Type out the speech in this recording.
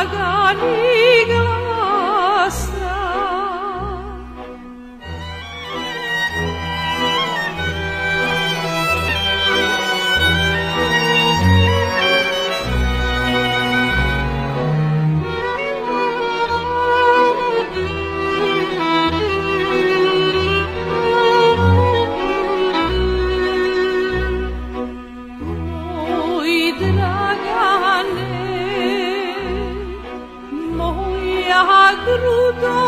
Agani gruta